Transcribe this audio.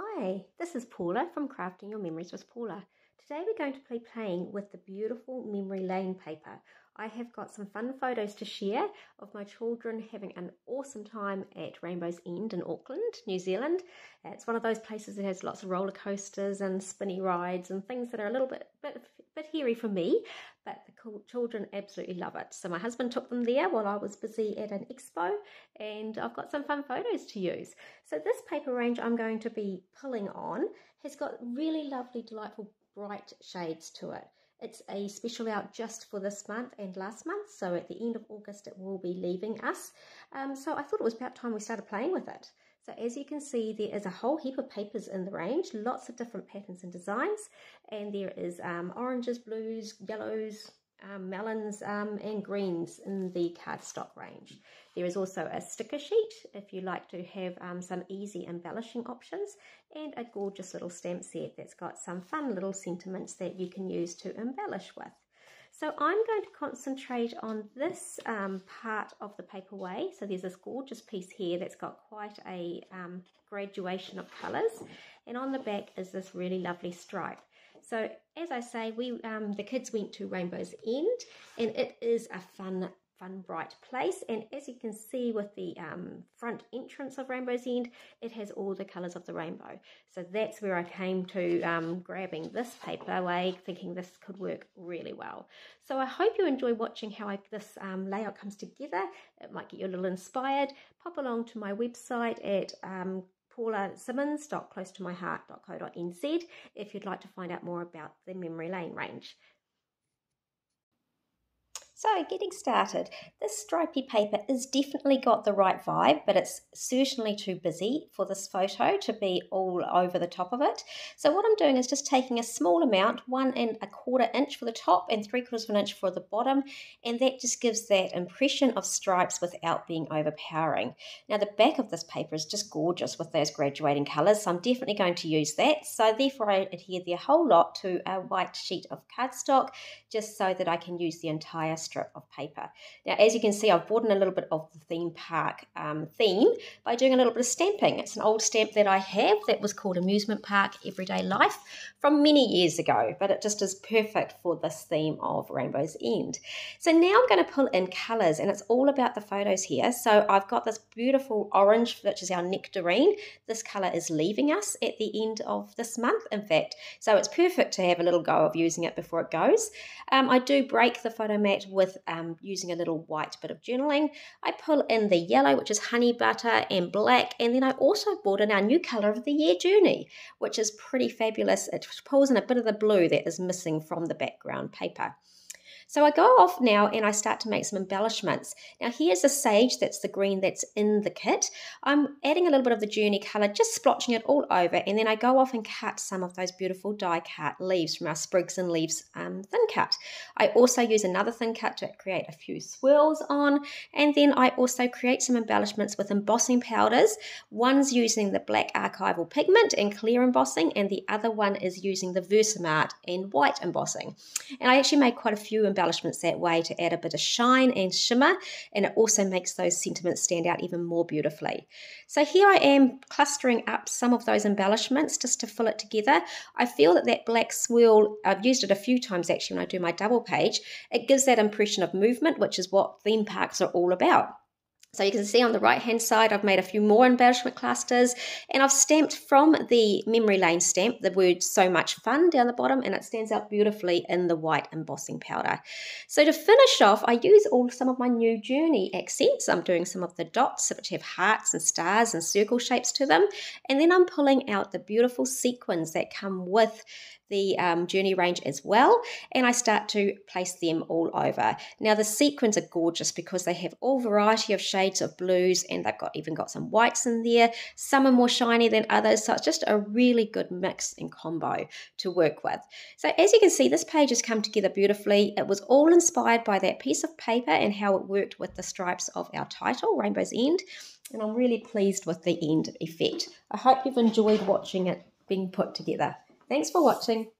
Hi, this is Paula from Crafting Your Memories with Paula. Today we're going to be playing with the beautiful memory lane paper. I have got some fun photos to share of my children having an awesome time at Rainbow's End in Auckland, New Zealand. It's one of those places that has lots of roller coasters and spinny rides and things that are a little bit, bit, bit hairy for me, but the children absolutely love it. So my husband took them there while I was busy at an expo and I've got some fun photos to use. So this paper range I'm going to be pulling on has got really lovely, delightful bright shades to it. It's a special out just for this month and last month, so at the end of August it will be leaving us. Um, so I thought it was about time we started playing with it. So as you can see, there is a whole heap of papers in the range, lots of different patterns and designs, and there is um, oranges, blues, yellows, um, melons um, and greens in the cardstock range. There is also a sticker sheet if you like to have um, some easy embellishing options and a gorgeous little stamp set that's got some fun little sentiments that you can use to embellish with. So I'm going to concentrate on this um, part of the paperway. So there's this gorgeous piece here that's got quite a um, graduation of colours and on the back is this really lovely stripe. So as I say, we um, the kids went to Rainbow's End, and it is a fun, fun, bright place. And as you can see with the um, front entrance of Rainbow's End, it has all the colours of the rainbow. So that's where I came to um, grabbing this paper away, thinking this could work really well. So I hope you enjoy watching how I, this um, layout comes together. It might get you a little inspired. Pop along to my website at um, paulasimmons.closetomyheart.co.nz if you'd like to find out more about the memory lane range. So, getting started, this stripy paper is definitely got the right vibe, but it's certainly too busy for this photo to be all over the top of it. So, what I'm doing is just taking a small amount, one and a quarter inch for the top and three quarters of an inch for the bottom, and that just gives that impression of stripes without being overpowering. Now, the back of this paper is just gorgeous with those graduating colours, so I'm definitely going to use that. So, therefore, I adhere the whole lot to a white sheet of cardstock just so that I can use the entire strip of paper. Now, as you can see, I've brought in a little bit of the theme park um, theme by doing a little bit of stamping. It's an old stamp that I have that was called Amusement Park Everyday Life from many years ago, but it just is perfect for this theme of Rainbow's End. So now I'm going to pull in colours, and it's all about the photos here. So I've got this beautiful orange, which is our nectarine. This colour is leaving us at the end of this month, in fact. So it's perfect to have a little go of using it before it goes. Um, I do break the photo mat with um, using a little white bit of journaling. I pull in the yellow, which is honey butter, and black, and then I also bought in our new colour of the year, Journey, which is pretty fabulous. It pulls in a bit of the blue that is missing from the background paper. So I go off now and I start to make some embellishments. Now here's a sage, that's the green that's in the kit. I'm adding a little bit of the journey colour, just splotching it all over, and then I go off and cut some of those beautiful die cut leaves from our sprigs and leaves um, thin cut. I also use another thin cut to create a few swirls on, and then I also create some embellishments with embossing powders. One's using the black archival pigment and clear embossing, and the other one is using the VersaMark and white embossing. And I actually made quite a few embellishments that way to add a bit of shine and shimmer, and it also makes those sentiments stand out even more beautifully. So here I am clustering up some of those embellishments just to fill it together. I feel that that black swirl, I've used it a few times actually when I do my double page, it gives that impression of movement, which is what theme parks are all about. So you can see on the right hand side, I've made a few more embellishment clusters and I've stamped from the memory lane stamp the word so much fun down the bottom and it stands out beautifully in the white embossing powder. So to finish off, I use all some of my new journey accents. I'm doing some of the dots which have hearts and stars and circle shapes to them. And then I'm pulling out the beautiful sequins that come with the um, journey range as well and I start to place them all over. Now the sequins are gorgeous because they have all variety of shades of blues and they've got even got some whites in there. Some are more shiny than others so it's just a really good mix and combo to work with. So as you can see this page has come together beautifully. It was all inspired by that piece of paper and how it worked with the stripes of our title Rainbow's End and I'm really pleased with the end effect. I hope you've enjoyed watching it being put together. Thanks for watching.